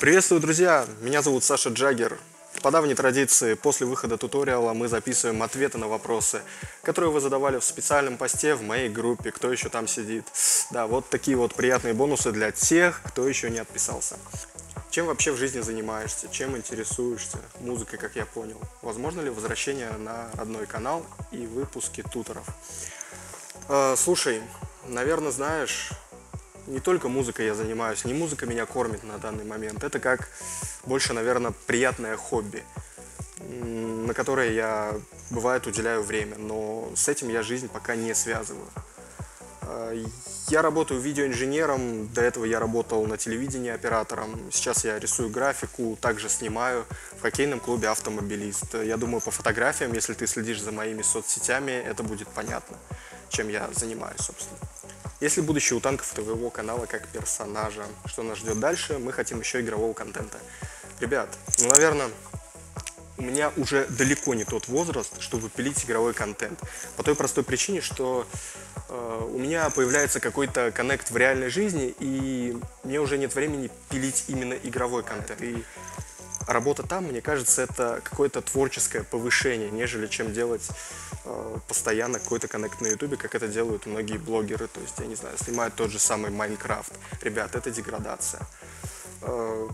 Приветствую, друзья! Меня зовут Саша Джаггер. По давней традиции, после выхода туториала мы записываем ответы на вопросы, которые вы задавали в специальном посте в моей группе «Кто еще там сидит?». Да, вот такие вот приятные бонусы для тех, кто еще не отписался. Чем вообще в жизни занимаешься? Чем интересуешься? Музыкой, как я понял. Возможно ли возвращение на родной канал и выпуски туторов? Э, слушай, наверное, знаешь, не только музыкой я занимаюсь, не музыка меня кормит на данный момент. Это как больше, наверное, приятное хобби, на которое я, бывает, уделяю время. Но с этим я жизнь пока не связываю. А, я работаю видеоинженером, до этого я работал на телевидении оператором, сейчас я рисую графику, также снимаю в хоккейном клубе «Автомобилист». Я думаю, по фотографиям, если ты следишь за моими соцсетями, это будет понятно, чем я занимаюсь, собственно. Если будущее у танков твоего канала как персонажа, что нас ждет дальше, мы хотим еще игрового контента. Ребят, ну, наверное, у меня уже далеко не тот возраст, чтобы пилить игровой контент. По той простой причине, что э, у меня появляется какой-то коннект в реальной жизни, и мне уже нет времени пилить именно игровой контент. И работа там, мне кажется, это какое-то творческое повышение, нежели чем делать э, постоянно какой-то коннект на ютубе, как это делают многие блогеры. То есть, я не знаю, снимают тот же самый Майнкрафт. Ребят, это деградация. Э,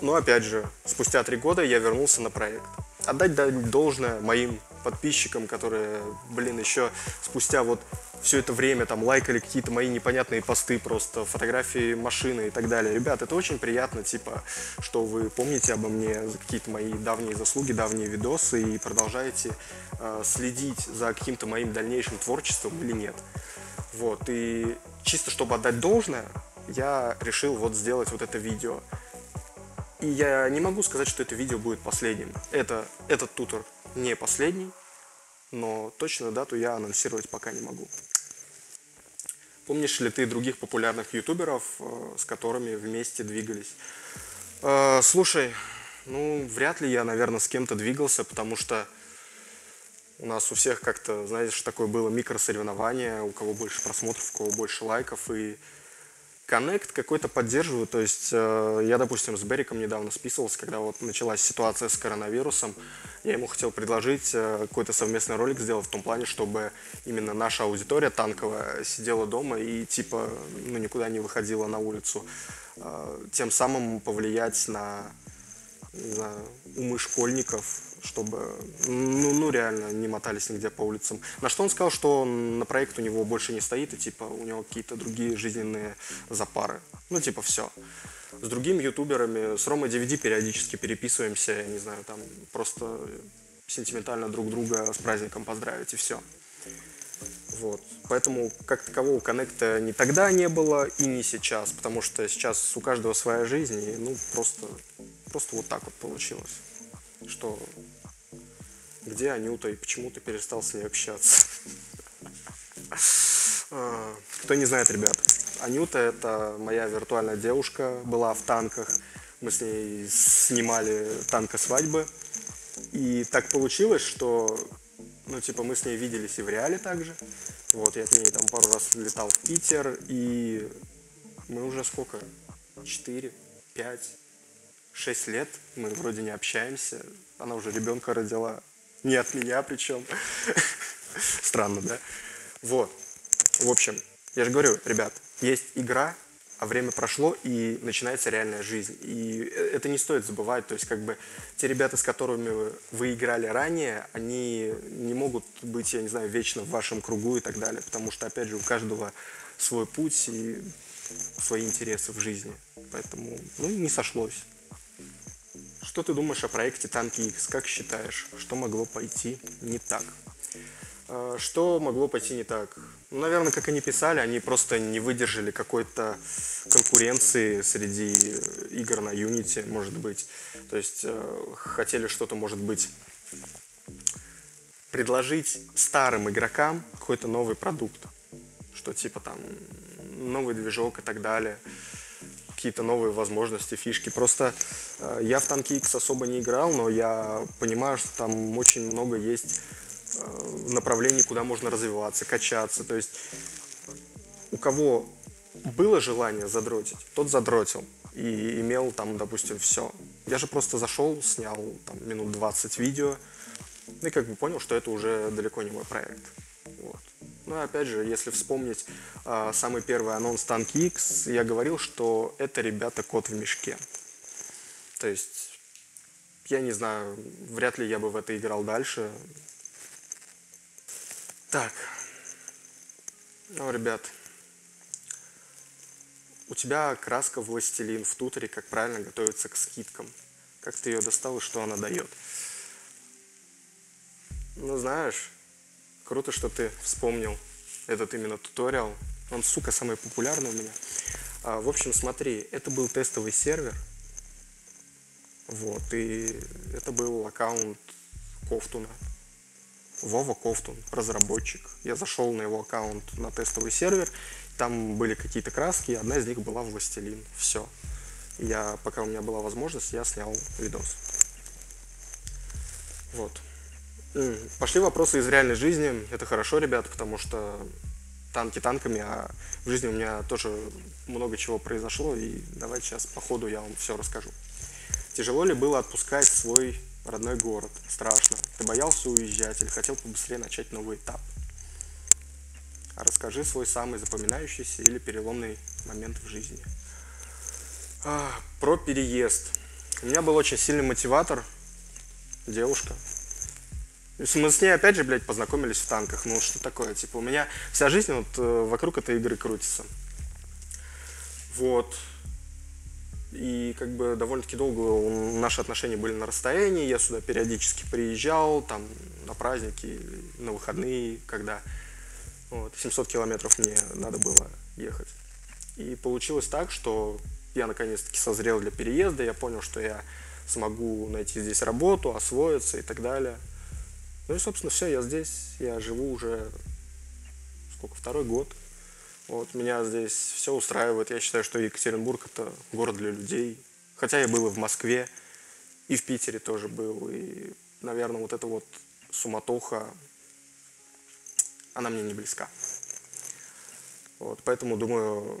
но опять же, спустя три года я вернулся на проект. Отдать должное моим подписчикам, которые, блин, еще спустя вот все это время там лайкали какие-то мои непонятные посты, просто фотографии машины и так далее. Ребят, это очень приятно, типа, что вы помните обо мне за какие-то мои давние заслуги, давние видосы и продолжаете э, следить за каким-то моим дальнейшим творчеством или нет. Вот, и чисто чтобы отдать должное, я решил вот сделать вот это видео. И я не могу сказать, что это видео будет последним. Это, этот тутор не последний, но точную дату я анонсировать пока не могу. Помнишь ли ты других популярных ютуберов, э, с которыми вместе двигались? Э, слушай, ну, вряд ли я, наверное, с кем-то двигался, потому что у нас у всех как-то, знаешь, такое было микросоревнование, у кого больше просмотров, у кого больше лайков, и коннект какой-то поддерживаю. То есть э, я, допустим, с Бериком недавно списывался, когда вот началась ситуация с коронавирусом. Я ему хотел предложить э, какой-то совместный ролик сделать в том плане, чтобы именно наша аудитория танковая сидела дома и типа ну, никуда не выходила на улицу. Э, тем самым повлиять на, на умы школьников, чтобы, ну, ну, реально не мотались нигде по улицам. На что он сказал, что на проект у него больше не стоит, и, типа, у него какие-то другие жизненные запары. Ну, типа, все. С другими ютуберами, с Ромой DVD периодически переписываемся, я не знаю, там, просто сентиментально друг друга с праздником поздравить, и все. Вот. Поэтому как такового коннекта ни тогда не было и не сейчас, потому что сейчас у каждого своя жизнь, и ну просто, просто вот так вот получилось, что где Анюта и почему ты перестал с ней общаться. А, кто не знает, ребят, Анюта это моя виртуальная девушка, была в танках. Мы с ней снимали танка свадьбы. И так получилось, что ну, типа, мы с ней виделись и в реале также. Вот, я к ней там пару раз летал в Питер, и мы уже сколько? Четыре, пять, шесть лет мы вроде не общаемся. Она уже ребенка родила. Не от меня причем. Странно, да? Вот. В общем, я же говорю, ребят, есть игра, а время прошло, и начинается реальная жизнь. И это не стоит забывать. То есть, как бы, те ребята, с которыми вы играли ранее, они не могут быть, я не знаю, вечно в вашем кругу и так далее. Потому что, опять же, у каждого свой путь и свои интересы в жизни. Поэтому, ну, не сошлось. Что ты думаешь о проекте Танки X? Как считаешь, что могло пойти не так? А, что могло пойти не так? Ну, наверное, как они писали, они просто не выдержали какой-то конкуренции среди игр на Unity, может быть. То есть э, хотели что-то, может быть, предложить старым игрокам какой-то новый продукт. Что типа там новый движок и так далее какие-то новые возможности, фишки. Просто э, я в Танки X особо не играл, но я понимаю, что там очень много есть э, направлений, куда можно развиваться, качаться. То есть у кого было желание задротить, тот задротил и имел там, допустим, все. Я же просто зашел, снял там минут 20 видео, и как бы понял, что это уже далеко не мой проект. Ну опять же, если вспомнить э, самый первый анонс Танки X, я говорил, что это, ребята, кот в мешке. То есть, я не знаю, вряд ли я бы в это играл дальше. Так. Ну, ребят, у тебя краска властелин в туторе, как правильно готовиться к скидкам. Как ты ее достал и что она дает. Ну, знаешь, круто, что ты вспомнил этот именно туториал. Он, сука, самый популярный у меня. А, в общем, смотри, это был тестовый сервер. Вот, и это был аккаунт Кофтуна. Вова Кофтун, разработчик. Я зашел на его аккаунт на тестовый сервер, там были какие-то краски, и одна из них была властелин. Все. Я, пока у меня была возможность, я снял видос. Вот. Пошли вопросы из реальной жизни. Это хорошо, ребят, потому что танки танками, а в жизни у меня тоже много чего произошло, и давайте сейчас по ходу я вам все расскажу. Тяжело ли было отпускать свой родной город? Страшно. Ты боялся уезжать или хотел побыстрее начать новый этап? Расскажи свой самый запоминающийся или переломный момент в жизни. А, про переезд. У меня был очень сильный мотиватор, девушка, мы с ней опять же, блядь, познакомились в танках. Ну, что такое? Типа, у меня вся жизнь вот э, вокруг этой игры крутится. Вот. И как бы довольно-таки долго наши отношения были на расстоянии. Я сюда периодически приезжал, там, на праздники, на выходные, когда вот, 700 километров мне надо было ехать. И получилось так, что я наконец-таки созрел для переезда, я понял, что я смогу найти здесь работу, освоиться и так далее – ну и, собственно, все, я здесь, я живу уже, сколько, второй год. Вот, меня здесь все устраивает. Я считаю, что Екатеринбург – это город для людей. Хотя я был и в Москве, и в Питере тоже был. И, наверное, вот эта вот суматоха, она мне не близка. Вот, поэтому думаю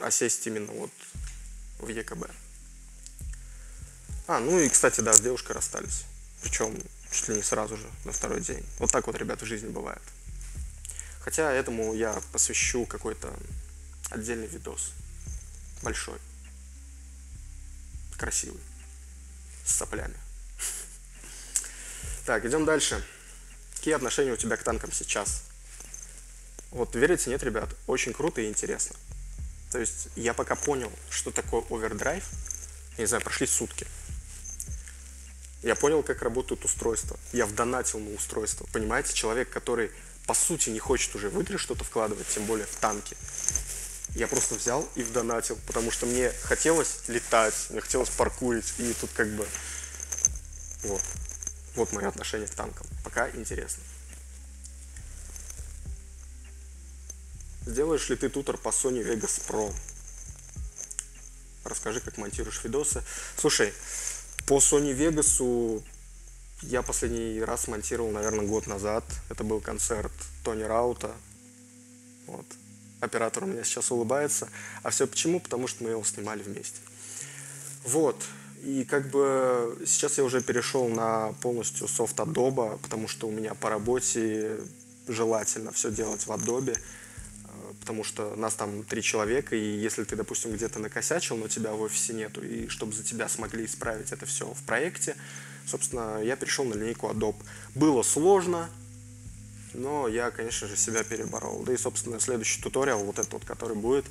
осесть именно вот в ЕКБ. А, ну и, кстати, да, с девушкой расстались. Причем чуть ли не сразу же, на второй день. Вот так вот, ребята, в жизни бывает. Хотя этому я посвящу какой-то отдельный видос. Большой. Красивый. С соплями. Так, идем дальше. Какие отношения у тебя к танкам сейчас? Вот верите, нет, ребят, очень круто и интересно. То есть я пока понял, что такое овердрайв, не знаю, прошли сутки. Я понял, как работают устройства. Я вдонатил на устройство. Понимаете, человек, который по сути не хочет уже в игры что-то вкладывать, тем более в танки. Я просто взял и вдонатил, потому что мне хотелось летать, мне хотелось паркурить, и тут как бы вот. Вот мое отношение к танкам. Пока интересно. Сделаешь ли ты тутор по Sony Vegas Pro? Расскажи, как монтируешь видосы. Слушай, по Sony Vegas я последний раз монтировал, наверное, год назад. Это был концерт Тони Раута. Вот. Оператор у меня сейчас улыбается. А все почему? Потому что мы его снимали вместе. Вот. И как бы сейчас я уже перешел на полностью софт Adobe, потому что у меня по работе желательно все делать в Adobe потому что нас там три человека, и если ты, допустим, где-то накосячил, но тебя в офисе нету, и чтобы за тебя смогли исправить это все в проекте, собственно, я перешел на линейку Adobe. Было сложно, но я, конечно же, себя переборол. Да и, собственно, следующий туториал, вот этот вот, который будет,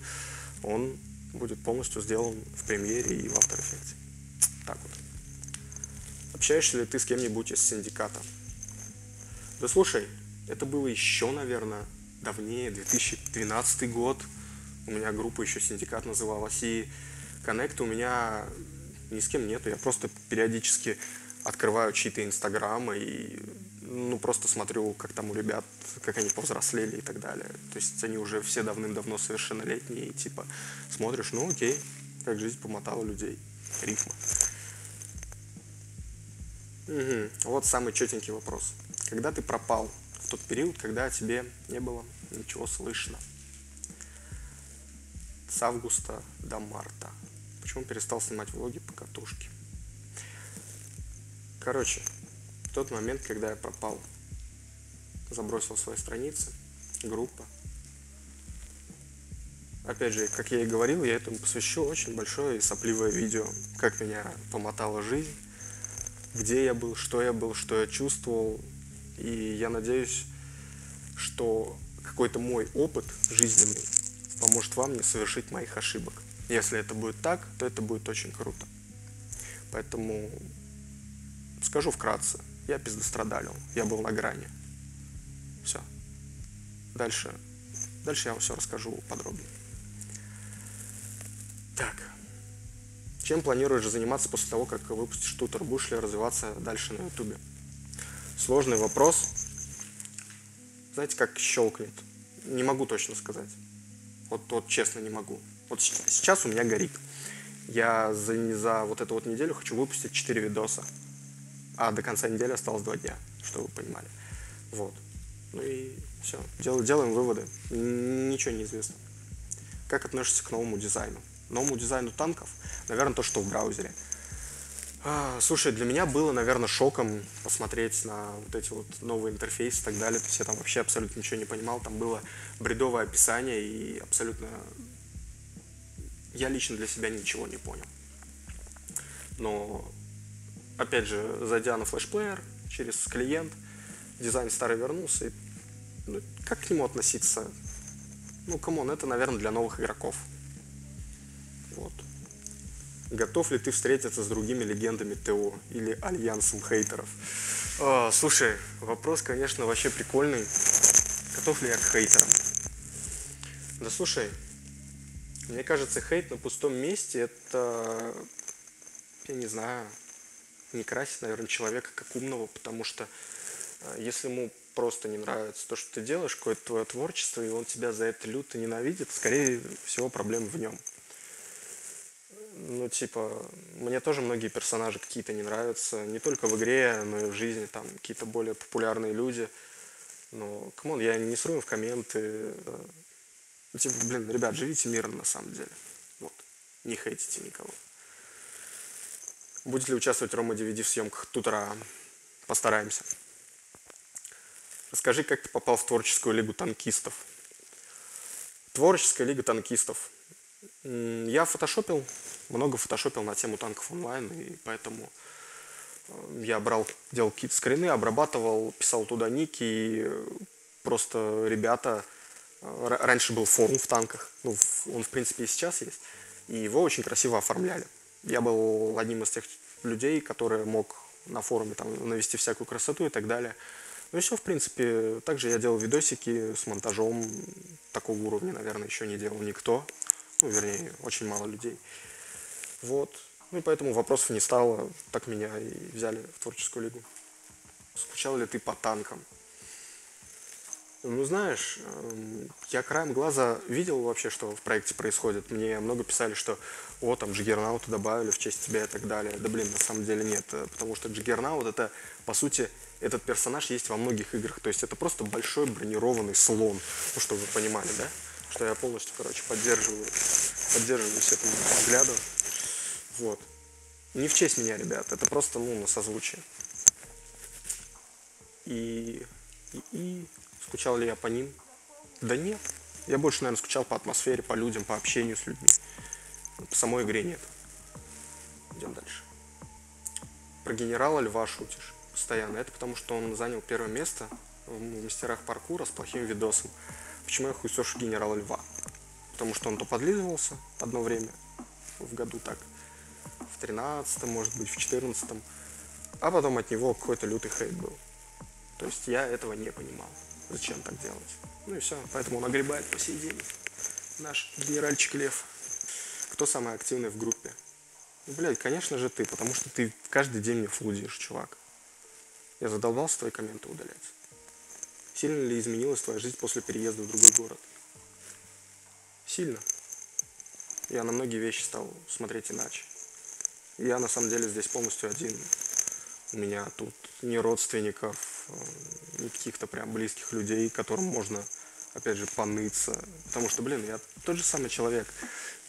он будет полностью сделан в премьере и в After Effects. Так вот. Общаешься ли ты с кем-нибудь из синдиката? Да слушай, это было еще, наверное, давнее, 2012 год. У меня группа еще синдикат называлась. И коннекта у меня ни с кем нету. Я просто периодически открываю чьи-то инстаграмы и ну, просто смотрю, как там у ребят, как они повзрослели и так далее. То есть они уже все давным-давно совершеннолетние, и типа смотришь, ну окей, как жизнь помотала людей. Рифма. Угу. Вот самый четенький вопрос. Когда ты пропал? В тот период, когда тебе не было ничего слышно. с августа до марта. Почему перестал снимать влоги по катушке? Короче, тот момент, когда я пропал, забросил свои страницы, группа. Опять же, как я и говорил, я этому посвящу очень большое и сопливое видео, как меня помотала жизнь, где я был, что я был, что я чувствовал. И я надеюсь, что какой-то мой опыт жизненный поможет вам не совершить моих ошибок. Если это будет так, то это будет очень круто. Поэтому скажу вкратце. Я пиздострадалил. Я был на грани. Все. Дальше, дальше я вам все расскажу подробнее. Так. Чем планируешь заниматься после того, как выпустишь тутор? Будешь ли развиваться дальше на ютубе? Сложный вопрос. Знаете, как щелкнет? Не могу точно сказать. Вот, вот честно не могу. Вот сейчас у меня горит. Я за, за вот эту вот неделю хочу выпустить 4 видоса. А до конца недели осталось 2 дня, чтобы вы понимали. Вот. Ну и все. Дел, делаем выводы. Ничего не известно. Как относишься к новому дизайну? Новому дизайну танков? Наверное, то, что в браузере. А, слушай, для меня было, наверное, шоком посмотреть на вот эти вот новые интерфейсы и так далее. То есть я там вообще абсолютно ничего не понимал. Там было бредовое описание и абсолютно... Я лично для себя ничего не понял. Но, опять же, зайдя на флешплеер через клиент, дизайн старый вернулся. И, ну, как к нему относиться? Ну, come on, это, наверное, для новых игроков. Вот. Готов ли ты встретиться с другими легендами ТО или альянсом хейтеров? О, слушай, вопрос, конечно, вообще прикольный. Готов ли я к хейтерам? Да слушай, мне кажется, хейт на пустом месте это, я не знаю, не красит, наверное, человека как умного, потому что э, если ему просто не нравится то, что ты делаешь, какое-то твое творчество, и он тебя за это люто ненавидит, скорее всего, проблема в нем ну, типа, мне тоже многие персонажи какие-то не нравятся, не только в игре, но и в жизни, там, какие-то более популярные люди. Но, come on, я не сру в комменты. Ну, типа, блин, ребят, живите мирно на самом деле. Вот. Не хейтите никого. Будет ли участвовать Рома DVD в съемках Тутора? Постараемся. Расскажи, как ты попал в творческую лигу танкистов? Творческая лига танкистов. Я фотошопил много фотошопил на тему танков онлайн, и поэтому э, я брал, делал какие-то скрины, обрабатывал, писал туда ники, и просто ребята... Э, раньше был форум в танках, ну, он, в принципе, и сейчас есть, и его очень красиво оформляли. Я был одним из тех людей, который мог на форуме там навести всякую красоту и так далее. Ну и все, в принципе. Также я делал видосики с монтажом. Такого уровня, наверное, еще не делал никто. Ну, вернее, очень мало людей. Вот. Ну и поэтому вопросов не стало. Так меня и взяли в творческую лигу. Скучал ли ты по танкам? Ну, знаешь, эм, я краем глаза видел вообще, что в проекте происходит. Мне много писали, что о, там Джиггернаута добавили в честь тебя и так далее. Да блин, на самом деле нет, э, потому что Джиггернаут это, по сути, этот персонаж есть во многих играх. То есть это просто большой бронированный слон. Ну, чтобы вы понимали, да? Что я полностью, короче, поддерживаю, поддерживаюсь этому взгляду. Вот. Не в честь меня, ребят, это просто, ну, на созвучие. И, и, и скучал ли я по ним? Да нет. Я больше, наверное, скучал по атмосфере, по людям, по общению с людьми. По самой игре нет. Идем дальше. Про генерала Льва шутишь постоянно. Это потому, что он занял первое место в мастерах паркура с плохим видосом. Почему я хуесошу генерала Льва? Потому что он то подлизывался одно время в году так, в 13 может быть, в 14 а потом от него какой-то лютый хейт был. То есть я этого не понимал. Зачем так делать? Ну и все. Поэтому он огребает по сей день. Наш генеральчик Лев. Кто самый активный в группе? Ну, блядь, конечно же ты, потому что ты каждый день мне флудишь, чувак. Я задолбался твои комменты удалять. Сильно ли изменилась твоя жизнь после переезда в другой город? Сильно. Я на многие вещи стал смотреть иначе. Я на самом деле здесь полностью один. У меня тут ни родственников, э, ни каких-то прям близких людей, которым можно опять же, поныться. Потому что, блин, я тот же самый человек.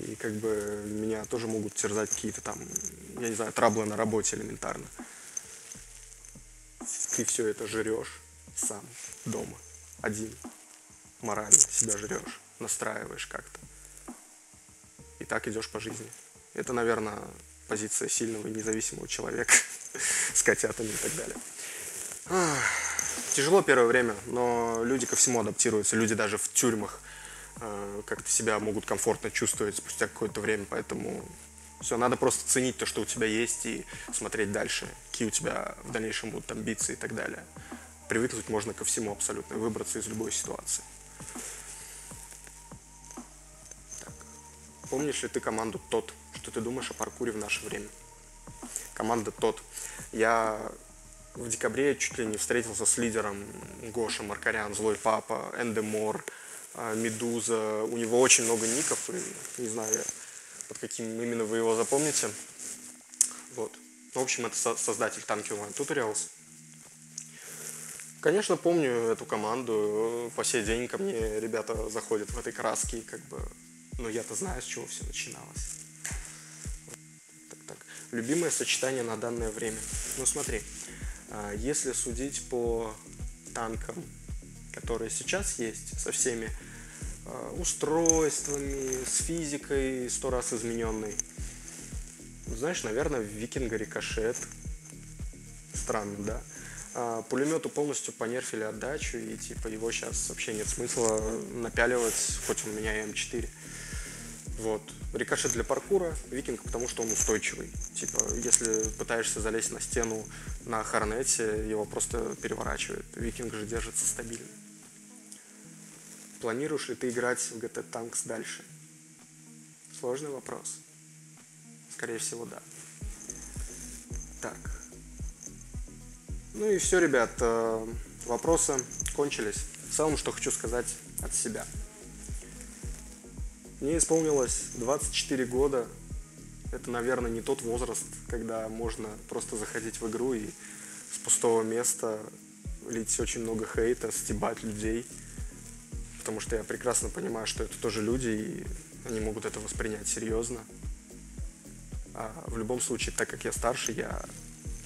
И как бы меня тоже могут терзать какие-то там, я не знаю, траблы на работе элементарно. Ты все это жрешь сам дома, один, морально себя жрешь, настраиваешь как-то. И так идешь по жизни. Это, наверное, позиция сильного и независимого человека с котятами и так далее. Тяжело первое время, но люди ко всему адаптируются. Люди даже в тюрьмах э, как-то себя могут комфортно чувствовать спустя какое-то время. Поэтому все, надо просто ценить то, что у тебя есть, и смотреть дальше, какие у тебя в дальнейшем будут амбиции и так далее. Привыкнуть можно ко всему абсолютно, выбраться из любой ситуации. Так. Помнишь ли ты команду ТОТ? Что ты думаешь о паркуре в наше время? Команда ТОТ. Я в декабре чуть ли не встретился с лидером Гоша Маркарян, Злой Папа, Эндемор, а, Медуза. У него очень много ников, и не знаю, под каким именно вы его запомните. Вот. В общем, это создатель Tanky Online Tutorials. Конечно, помню эту команду. По сей день ко мне ребята заходят в этой краске, как бы, ну я-то знаю, с чего все начиналось. Так, так. Любимое сочетание на данное время. Ну смотри, а, если судить по танкам, которые сейчас есть, со всеми а, устройствами, с физикой сто раз измененной, знаешь, наверное, викинга рикошет. Странно, да? А пулемету полностью понерфили отдачу, и типа его сейчас вообще нет смысла напяливать, хоть у меня и М4. Вот. Рикошет для паркура, викинг, потому что он устойчивый. Типа, если пытаешься залезть на стену на Хорнете, его просто переворачивает. Викинг же держится стабильно. Планируешь ли ты играть в GT Tanks дальше? Сложный вопрос. Скорее всего, да. Так. Ну и все, ребят. Э, вопросы кончились. В целом, что хочу сказать от себя – мне исполнилось 24 года. Это, наверное, не тот возраст, когда можно просто заходить в игру и с пустого места лить очень много хейта, стебать людей. Потому что я прекрасно понимаю, что это тоже люди, и они могут это воспринять серьезно. А в любом случае, так как я старше, я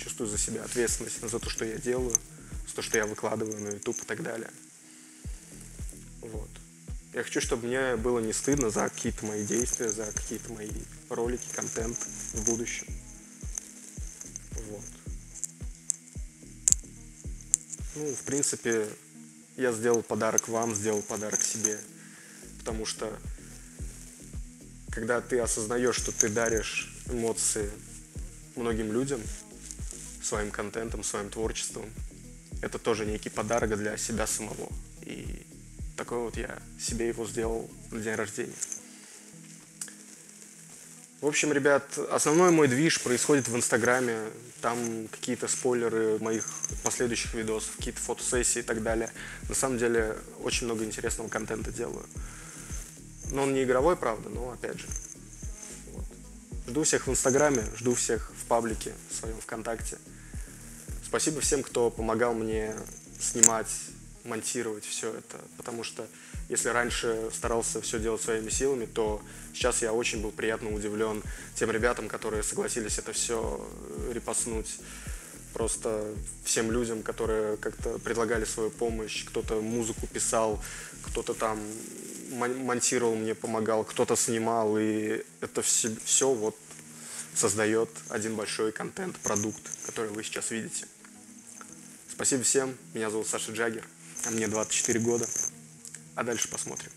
чувствую за себя ответственность за то, что я делаю, за то, что я выкладываю на YouTube и так далее. Вот. Я хочу, чтобы мне было не стыдно за какие-то мои действия, за какие-то мои ролики, контент в будущем. Вот. Ну, в принципе, я сделал подарок вам, сделал подарок себе. Потому что когда ты осознаешь, что ты даришь эмоции многим людям своим контентом, своим творчеством, это тоже некий подарок для себя самого. И такой вот я себе его сделал на день рождения. В общем, ребят, основной мой движ происходит в Инстаграме. Там какие-то спойлеры моих последующих видосов, какие-то фотосессии и так далее. На самом деле, очень много интересного контента делаю. Но он не игровой, правда, но опять же. Вот. Жду всех в Инстаграме, жду всех в паблике в своем ВКонтакте. Спасибо всем, кто помогал мне снимать монтировать все это, потому что если раньше старался все делать своими силами, то сейчас я очень был приятно удивлен тем ребятам, которые согласились это все репостнуть. Просто всем людям, которые как-то предлагали свою помощь, кто-то музыку писал, кто-то там монтировал мне, помогал, кто-то снимал, и это все, все вот создает один большой контент, продукт, который вы сейчас видите. Спасибо всем. Меня зовут Саша Джаггер а мне 24 года. А дальше посмотрим.